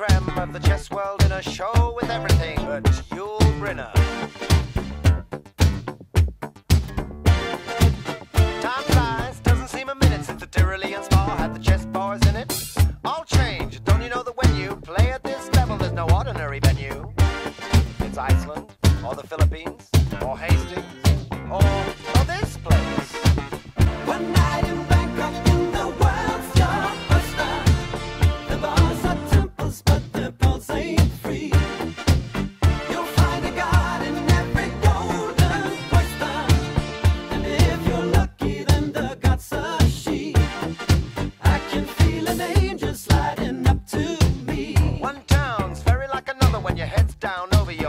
creme of the chess world in a show with everything but Yul Brynner. Time flies, doesn't seem a minute since the Tyrolean spa had the chess bars in it. All change, don't you know that when you play at this level, there's no ordinary venue? It's Iceland, or the Philippines, or Hastings,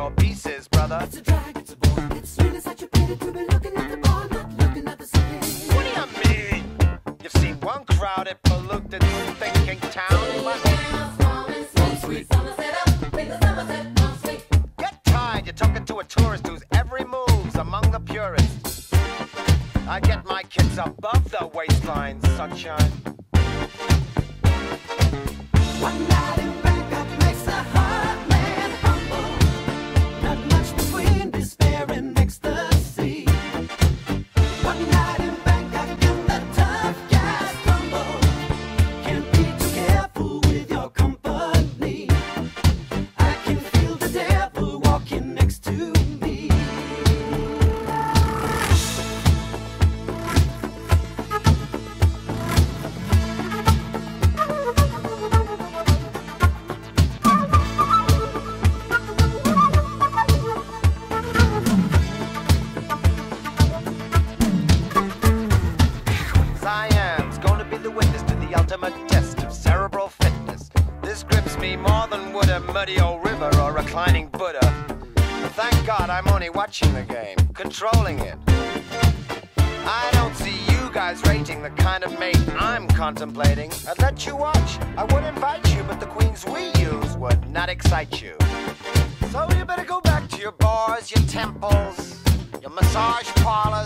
your pieces, brother. It's a drag, it's a bore. It's really such a pity to be looking at the bar, not looking at the city. What do you mean? You've seen one crowded, polluted, thinking town. Get tired, you're talking to a tourist whose every move's among the purists. I get my kids above the waistline, sunshine. One night in me more than would a muddy old river or reclining Buddha. Thank God I'm only watching the game, controlling it. I don't see you guys rating the kind of mate I'm contemplating. I'd let you watch, I would invite you, but the queens we use would not excite you. So you better go back to your bars, your temples, your massage parlors.